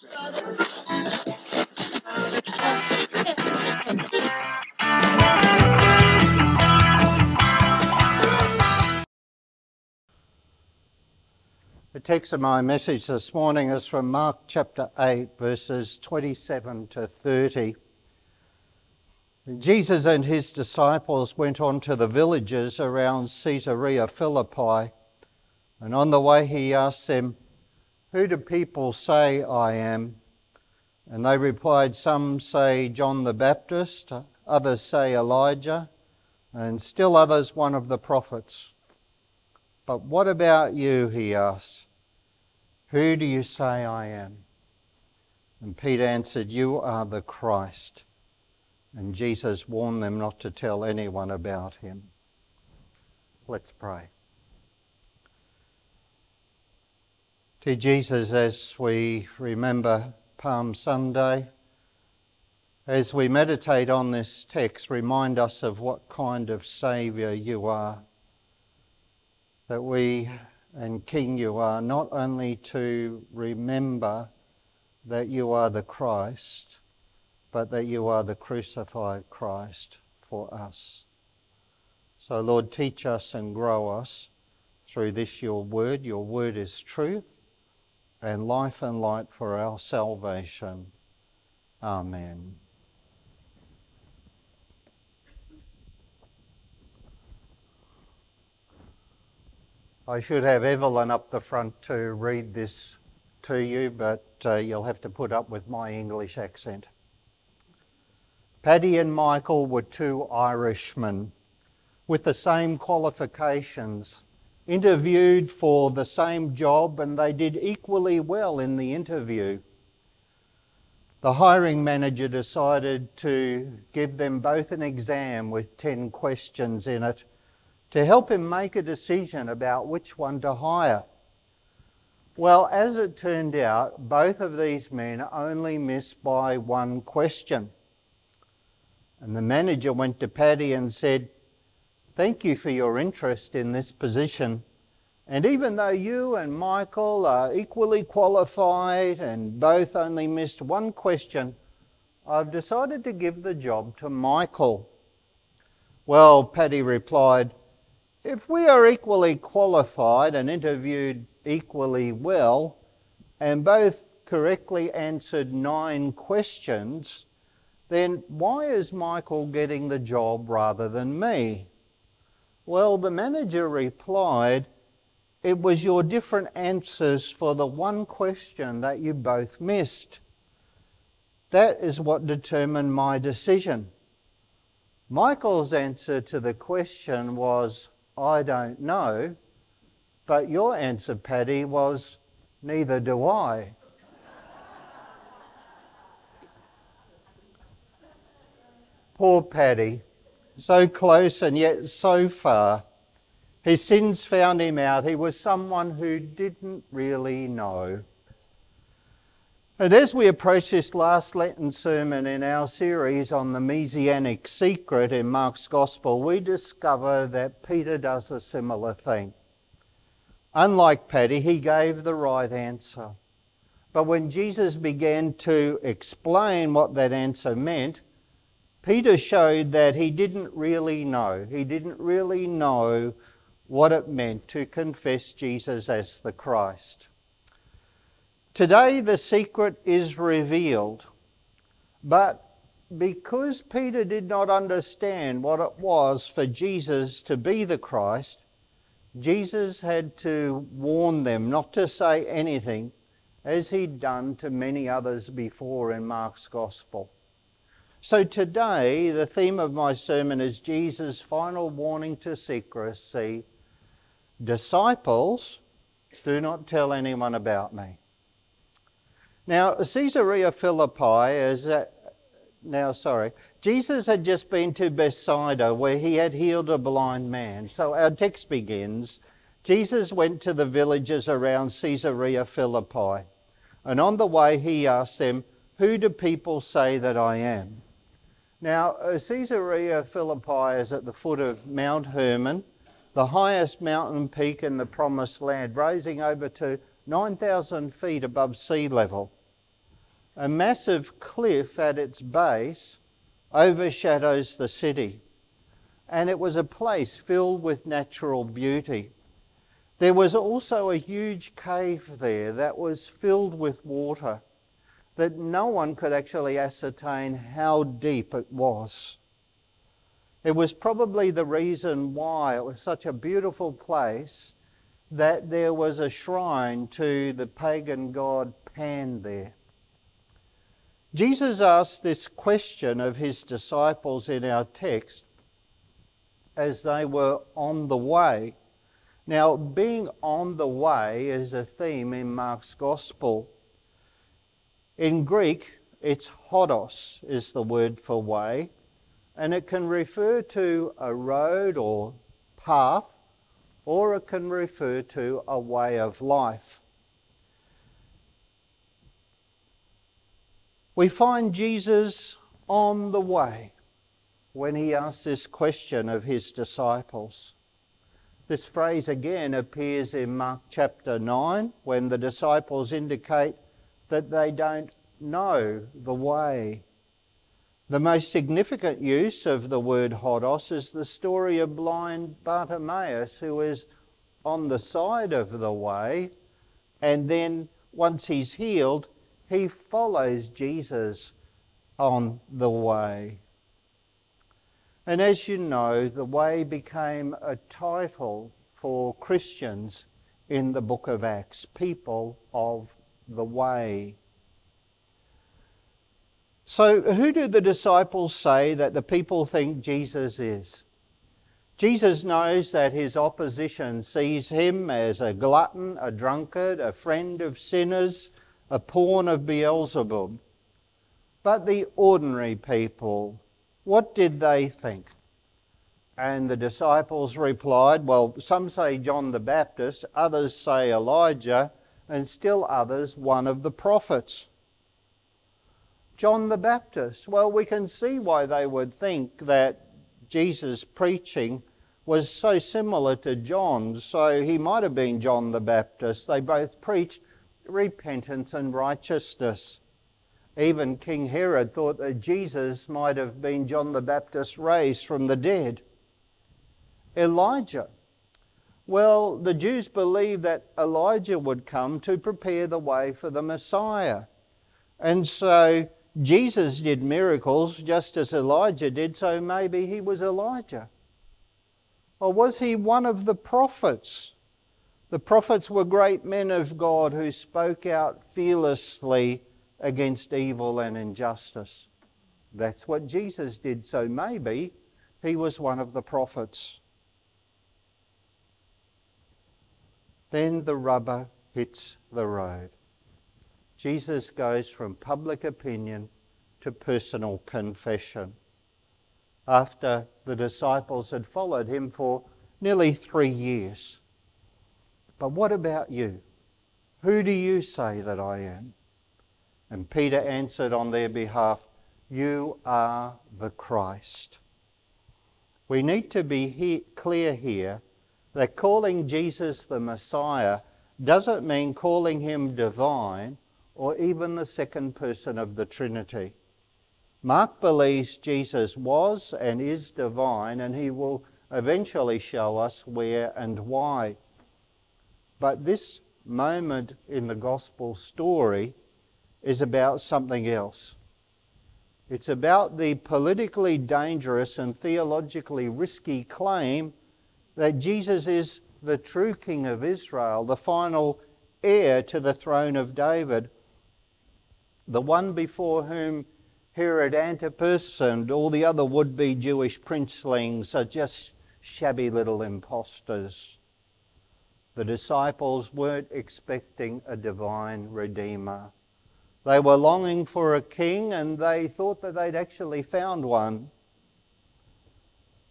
The text of my message this morning is from Mark chapter 8, verses 27 to 30. Jesus and his disciples went on to the villages around Caesarea Philippi, and on the way he asked them, Who do people say I am? And they replied, Some say John the Baptist, others say Elijah, and still others one of the prophets. But what about you? He asked. Who do you say I am? And Peter answered, You are the Christ. And Jesus warned them not to tell anyone about him. Let's pray. To Jesus, as we remember Palm Sunday, as we meditate on this text, remind us of what kind of Saviour you are. That we and King you are, not only to remember that you are the Christ, but that you are the crucified Christ for us. So, Lord, teach us and grow us through this your word. Your word is truth and life and light for our salvation. Amen. I should have Evelyn up the front to read this to you, but uh, you'll have to put up with my English accent. Paddy and Michael were two Irishmen with the same qualifications, interviewed for the same job, and they did equally well in the interview. The hiring manager decided to give them both an exam with 10 questions in it to help him make a decision about which one to hire. Well, as it turned out, both of these men only missed by one question. And the manager went to Paddy and said, Thank you for your interest in this position. And even though you and Michael are equally qualified and both only missed one question, I've decided to give the job to Michael. Well, Paddy replied, if we are equally qualified and interviewed equally well, and both correctly answered nine questions, then why is Michael getting the job rather than me? Well, the manager replied, It was your different answers for the one question that you both missed. That is what determined my decision. Michael's answer to the question was, I don't know. But your answer, Paddy, was neither do I. Poor Paddy, so close and yet so far. His sins found him out. He was someone who didn't really know. And as we approach this last Lenten sermon in our series on the Messianic secret in Mark's Gospel, we discover that Peter does a similar thing. Unlike Paddy, he gave the right answer. But when Jesus began to explain what that answer meant, Peter showed that he didn't really know. He didn't really know what it meant to confess Jesus as the Christ. Today, the secret is revealed, but because Peter did not understand what it was for Jesus to be the Christ, Jesus had to warn them not to say anything, as he'd done to many others before in Mark's Gospel. So today, the theme of my sermon is Jesus' final warning to secrecy Disciples, do not tell anyone about me. Now, Caesarea Philippi is now sorry. Jesus had just been to Bethsaida where he had healed a blind man. So our text begins Jesus went to the villages around Caesarea Philippi, and on the way he asked them, Who do people say that I am? Now, uh, Caesarea Philippi is at the foot of Mount Hermon, the highest mountain peak in the Promised Land, rising over to 9,000 feet above sea level. a massive cliff at its base overshadows the city, and it was a place filled with natural beauty. There was also a huge cave there that was filled with water that no one could actually ascertain how deep it was. It was probably the reason why it was such a beautiful place that there was a shrine to the pagan god Pan there. Jesus asked this question of his disciples in our text as they were on the way. Now, being on the way is a theme in Mark's Gospel. In Greek, it's hodos is the word for way, and it can refer to a road or path, or it can refer to a way of life. We find Jesus on the way when he asks this question of his disciples. This phrase again appears in Mark chapter 9 when the disciples indicate that they don't know the way. The most significant use of the word hodos is the story of blind Bartimaeus, who is on the side of the way, and then once he's healed, he follows Jesus on the way. And as you know, the way became a title for Christians in the book of Acts people of the way. So, who do the disciples say that the people think Jesus is? Jesus knows that his opposition sees him as a glutton, a drunkard, a friend of sinners, a pawn of Beelzebub. But the ordinary people, what did they think? And the disciples replied, Well, some say John the Baptist, others say Elijah, and still others one of the prophets. John the Baptist, well, we can see why they would think that Jesus' preaching was so similar to John's, so he might have been John the Baptist. They both preached repentance and righteousness. Even King Herod thought that Jesus might have been John the Baptist raised from the dead. Elijah. Well, the Jews believed that Elijah would come to prepare the way for the Messiah. And so Jesus did miracles just as Elijah did, so maybe he was Elijah. Or was he one of the prophets? The prophets were great men of God who spoke out fearlessly against evil and injustice. That's what Jesus did, so maybe he was one of the prophets. Then the rubber hits the road. Jesus goes from public opinion to personal confession. After the disciples had followed him for nearly three years, but what about you? Who do you say that I am? And Peter answered on their behalf, You are the Christ. We need to be he- clear here that calling Jesus the Messiah doesn't mean calling him divine or even the second person of the Trinity. Mark believes Jesus was and is divine, and he will eventually show us where and why. But this moment in the gospel story is about something else. It's about the politically dangerous and theologically risky claim that Jesus is the true King of Israel, the final heir to the throne of David, the one before whom Herod Antipas and all the other would be Jewish princelings are just shabby little impostors. The disciples weren't expecting a divine Redeemer. They were longing for a king and they thought that they'd actually found one.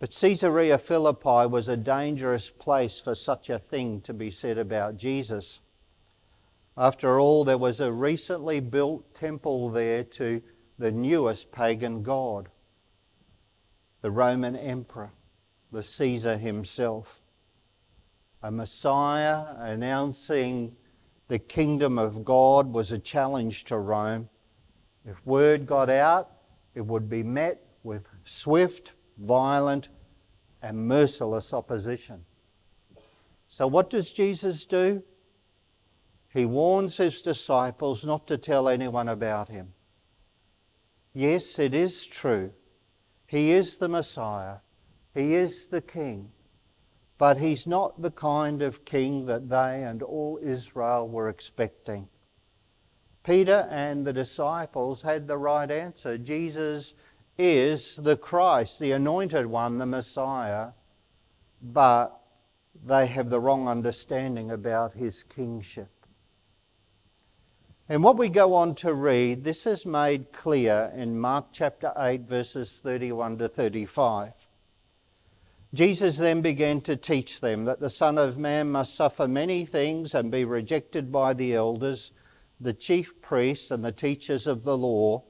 But Caesarea Philippi was a dangerous place for such a thing to be said about Jesus. After all, there was a recently built temple there to the newest pagan god, the Roman emperor, the Caesar himself a Messiah announcing the kingdom of God was a challenge to Rome, If word got out, it would be met with swift, violent, and merciless opposition. So, what does Jesus do? He warns his disciples not to tell anyone about him. Yes, it is true. He is the Messiah, he is the King. But he's not the kind of king that they and all Israel were expecting. Peter and the disciples had the right answer. Jesus is the Christ, the anointed one, the Messiah, but they have the wrong understanding about his kingship. And what we go on to read, this is made clear in Mark chapter 8, verses 31 to 35. Jesus then began to teach them that the Son of Man must suffer many things and be rejected by the elders, the chief priests, and the teachers of the law,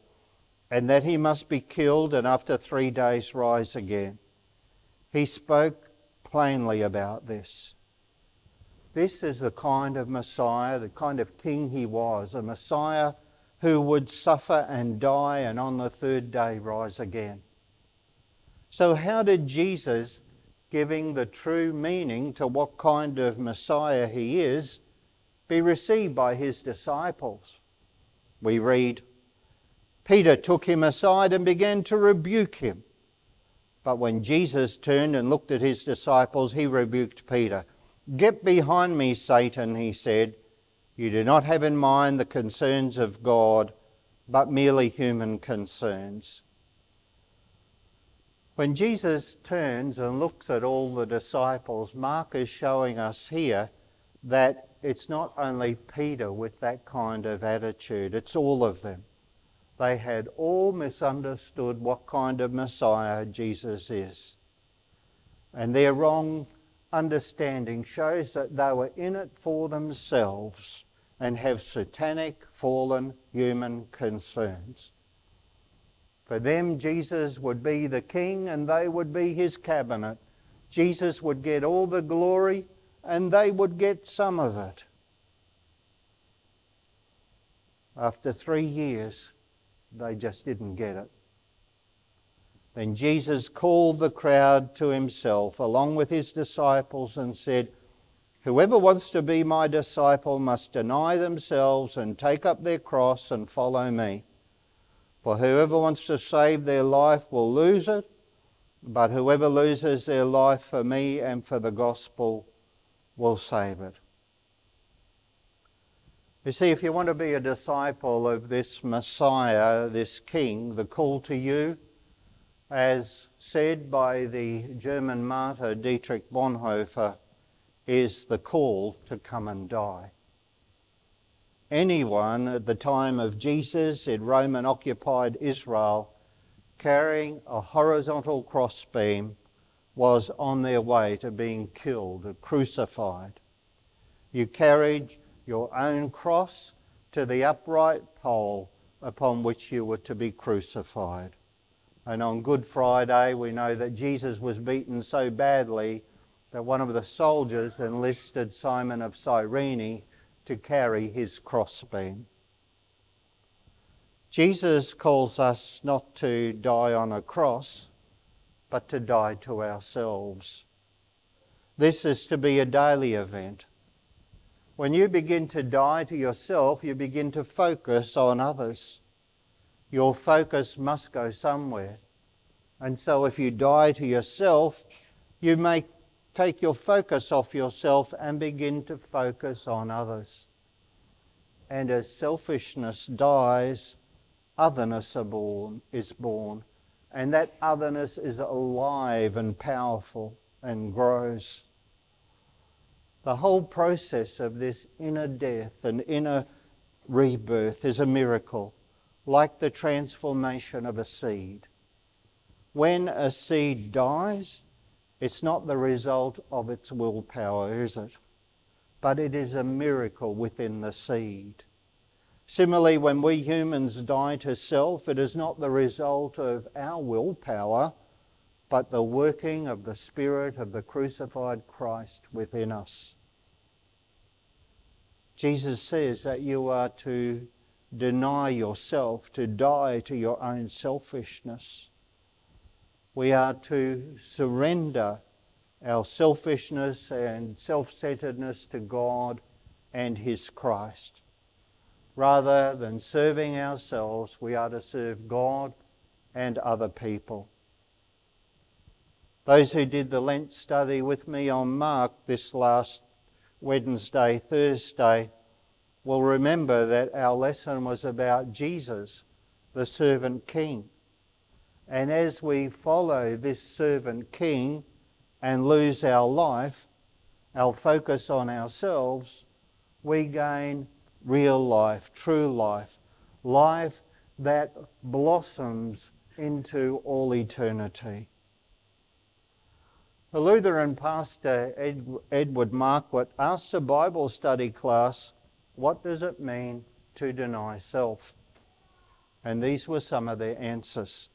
and that he must be killed and after three days rise again. He spoke plainly about this. This is the kind of Messiah, the kind of king he was, a Messiah who would suffer and die and on the third day rise again. So, how did Jesus giving the true meaning to what kind of Messiah he is, be received by his disciples. We read, Peter took him aside and began to rebuke him. But when Jesus turned and looked at his disciples, he rebuked Peter. Get behind me, Satan, he said. You do not have in mind the concerns of God, but merely human concerns. When Jesus turns and looks at all the disciples, Mark is showing us here that it's not only Peter with that kind of attitude, it's all of them. They had all misunderstood what kind of Messiah Jesus is. And their wrong understanding shows that they were in it for themselves and have satanic, fallen human concerns. For them, Jesus would be the king and they would be his cabinet. Jesus would get all the glory and they would get some of it. After three years, they just didn't get it. Then Jesus called the crowd to himself along with his disciples and said, Whoever wants to be my disciple must deny themselves and take up their cross and follow me. For whoever wants to save their life will lose it, but whoever loses their life for me and for the gospel will save it. You see, if you want to be a disciple of this Messiah, this King, the call to you, as said by the German martyr Dietrich Bonhoeffer, is the call to come and die anyone at the time of Jesus in Roman occupied Israel carrying a horizontal crossbeam was on their way to being killed crucified. You carried your own cross to the upright pole upon which you were to be crucified. And on Good Friday, we know that Jesus was beaten so badly that one of the soldiers enlisted Simon of Cyrene to carry his crossbeam. Jesus calls us not to die on a cross, but to die to ourselves. This is to be a daily event. When you begin to die to yourself, you begin to focus on others. Your focus must go somewhere. And so, if you die to yourself, you may take your focus off yourself and begin to focus on others. And as selfishness dies, otherness born, is born. And that otherness is alive and powerful and grows. The whole process of this inner death and inner rebirth is a miracle, like the transformation of a seed. When a seed dies, it's not the result of its willpower, is it? But it is a miracle within the seed. Similarly, when we humans die to self, it is not the result of our willpower, but the working of the Spirit of the crucified Christ within us. Jesus says that you are to deny yourself, to die to your own selfishness. We are to surrender our selfishness and self centeredness to God and His Christ. Rather than serving ourselves, we are to serve God and other people. Those who did the Lent study with me on Mark this last Wednesday, Thursday, will remember that our lesson was about Jesus, the servant king. And as we follow this servant king and lose our life, our focus on ourselves, we gain real life, true life, life that blossoms into all eternity. The Lutheran pastor Ed, Edward Markquart asked a Bible study class, What does it mean to deny self? And these were some of their answers.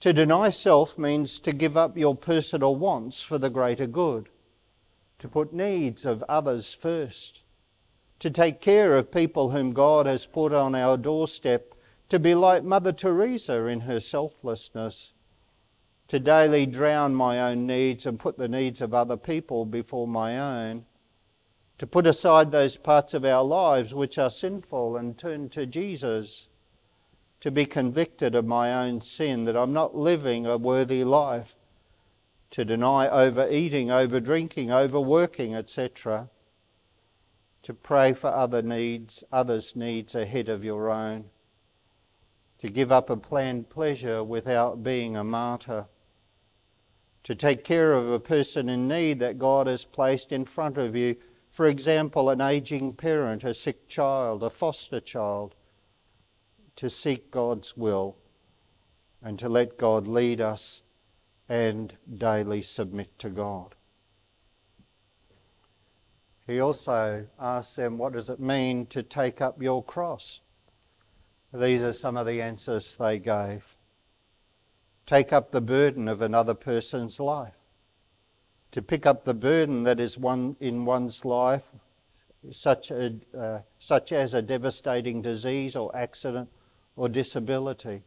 To deny self means to give up your personal wants for the greater good, to put needs of others first, to take care of people whom God has put on our doorstep, to be like Mother Teresa in her selflessness, to daily drown my own needs and put the needs of other people before my own, to put aside those parts of our lives which are sinful and turn to Jesus, to be convicted of my own sin, that I'm not living a worthy life, to deny overeating, overdrinking, overworking, etc to pray for other needs, others' needs ahead of your own, to give up a planned pleasure without being a martyr, to take care of a person in need that God has placed in front of you. For example, an aging parent, a sick child, a foster child, to seek God's will and to let God lead us and daily submit to God. He also asks them, What does it mean to take up your cross? These are some of the answers they gave. Take up the burden of another person's life. To pick up the burden that is one in one's life, such, a, uh, such as a devastating disease or accident or disability.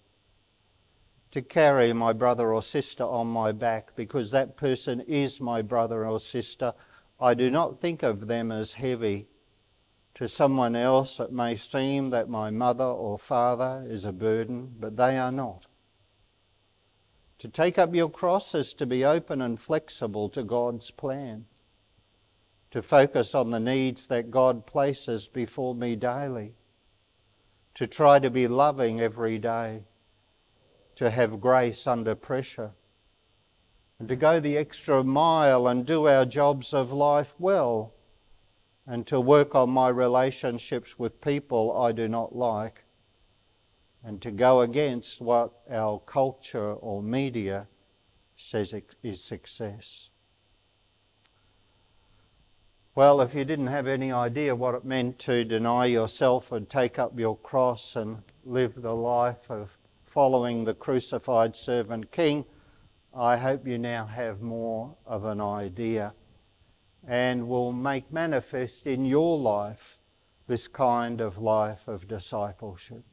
To carry my brother or sister on my back because that person is my brother or sister I do not think of them as heavy. To someone else, it may seem that my mother or father is a burden, but they are not. To take up your cross is to be open and flexible to God's plan, to focus on the needs that God places before me daily, to try to be loving every day, to have grace under pressure. And to go the extra mile and do our jobs of life well, and to work on my relationships with people I do not like, and to go against what our culture or media says is success. Well, if you didn't have any idea what it meant to deny yourself and take up your cross and live the life of following the crucified servant king, I hope you now have more of an idea and will make manifest in your life this kind of life of discipleship.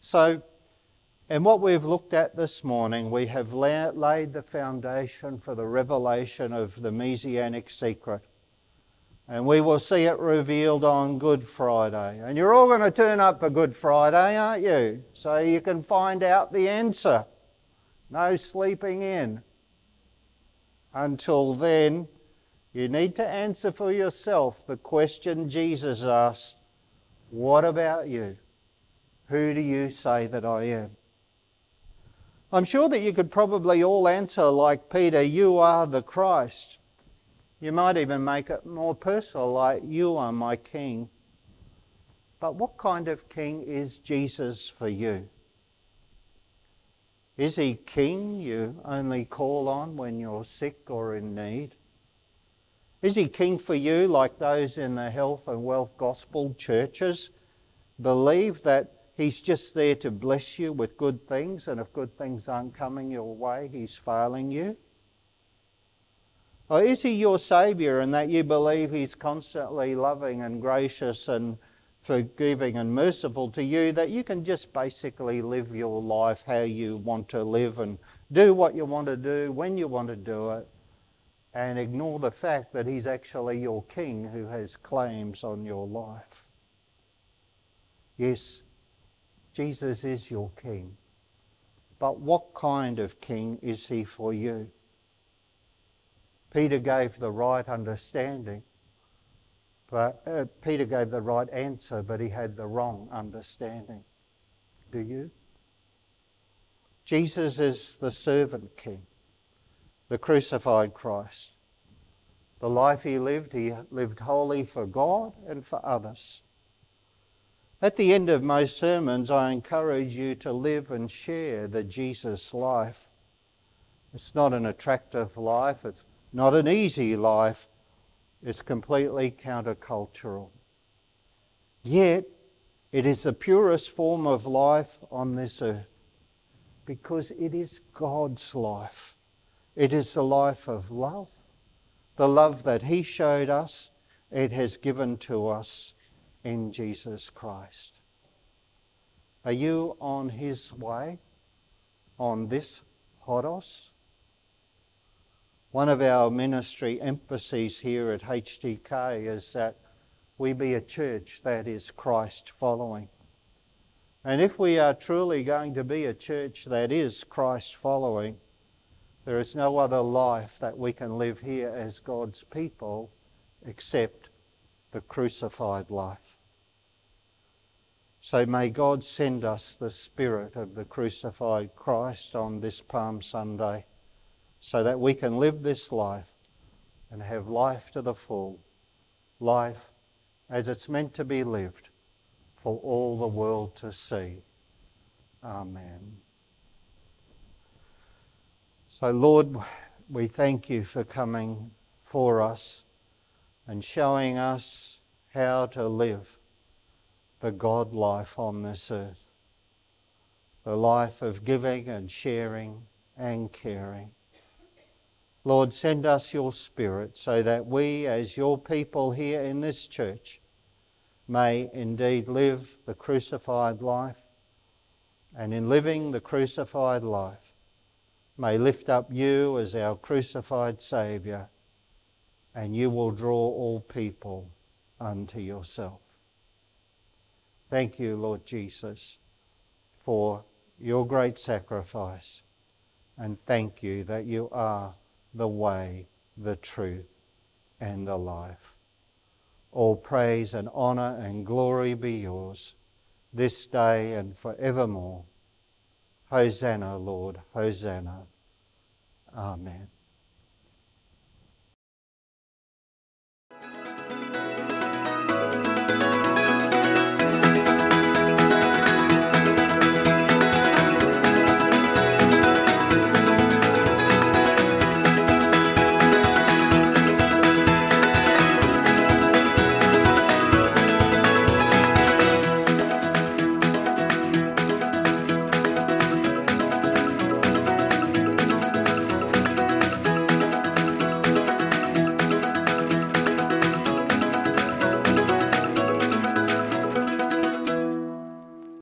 So, in what we've looked at this morning, we have la- laid the foundation for the revelation of the Messianic secret. And we will see it revealed on Good Friday. And you're all going to turn up for Good Friday, aren't you? So you can find out the answer. No sleeping in. Until then, you need to answer for yourself the question Jesus asked What about you? Who do you say that I am? I'm sure that you could probably all answer like Peter, You are the Christ. You might even make it more personal, like, You are my King. But what kind of King is Jesus for you? Is he king you only call on when you're sick or in need? Is he king for you like those in the health and wealth gospel churches believe that he's just there to bless you with good things and if good things aren't coming your way, he's failing you? Or is he your Saviour and that you believe he's constantly loving and gracious and forgiving and merciful to you that you can just basically live your life how you want to live and do what you want to do when you want to do it and ignore the fact that He's actually your King who has claims on your life. Yes, Jesus is your King. But what kind of King is He for you? Peter gave the right understanding, but uh, Peter gave the right answer, but he had the wrong understanding. Do you? Jesus is the servant king, the crucified Christ. The life he lived, he lived wholly for God and for others. At the end of most sermons, I encourage you to live and share the Jesus life. It's not an attractive life, it's not an easy life, it's completely countercultural. Yet, it is the purest form of life on this earth because it is God's life. It is the life of love, the love that He showed us, it has given to us in Jesus Christ. Are you on His way, on this hodos? One of our ministry emphases here at HTK is that we be a church that is Christ following. And if we are truly going to be a church that is Christ following, there is no other life that we can live here as God's people except the crucified life. So may God send us the Spirit of the crucified Christ on this Palm Sunday so that we can live this life and have life to the full, life as it's meant to be lived for all the world to see. Amen. So, Lord, we thank you for coming for us and showing us how to live the God life on this earth the life of giving and sharing and caring. Lord, send us your Spirit so that we, as your people here in this church, may indeed live the crucified life, and in living the crucified life, may lift up you as our crucified Saviour, and you will draw all people unto yourself. Thank you, Lord Jesus, for your great sacrifice, and thank you that you are the way, the truth, and the life. All praise and honour and glory be yours this day and forevermore. Hosanna, Lord, Hosanna. Amen.